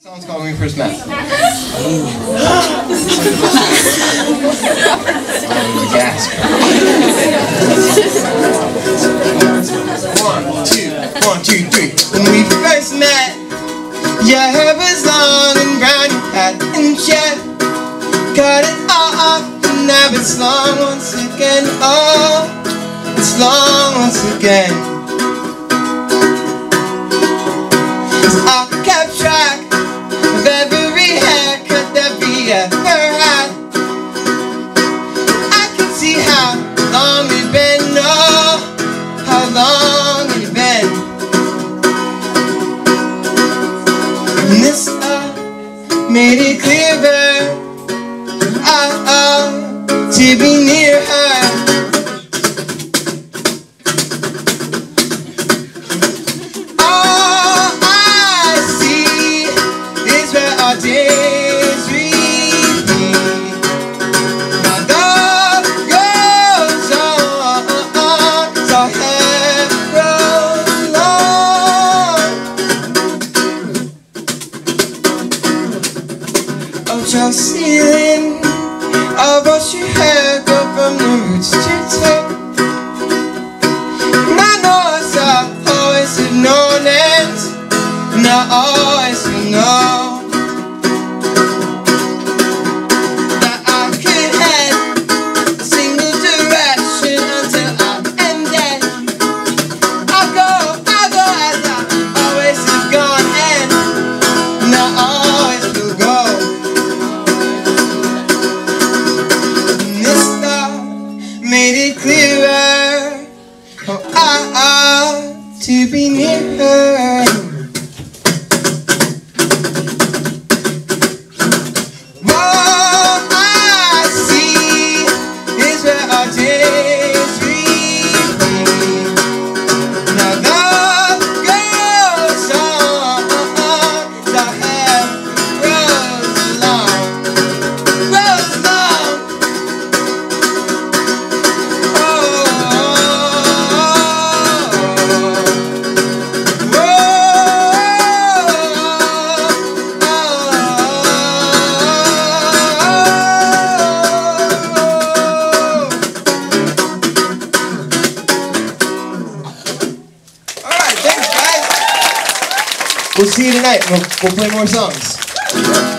Song's called When We First Met. gasp. One, two, one, two, three. When we first met, your hair was long and brown, you had and jet. Cut it off, and now it's long once again. Oh, it's long once again. I kept long it's been, oh, how long it's been. And this uh, made it clearer, oh, oh, to be near her. Your ceiling, I'll watch your hair go from the roots to tip. And I know it's I always known it, and I always will know ought to be We'll see you tonight. We'll, we'll play more songs.